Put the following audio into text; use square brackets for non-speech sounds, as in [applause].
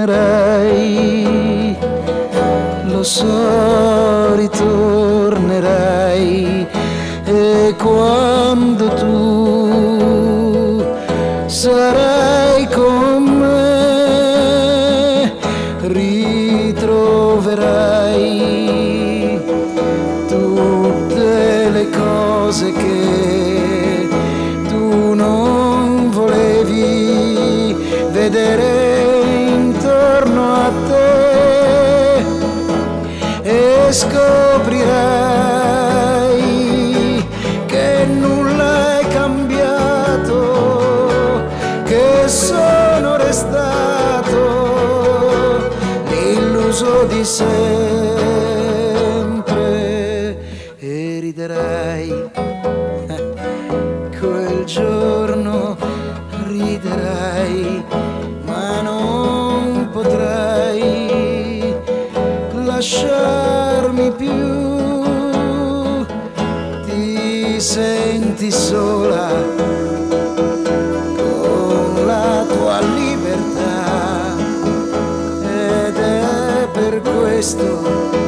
ritornerai, lo so ritornerai e quando tu sarai con me ritroverai tutte le cose che tu non volevi vedere intorno a te. E scoprirai l'illuso di sempre e riderai [laughs] quel giorno riderai ma non potrai lasciarmi più. Ti senti sola estou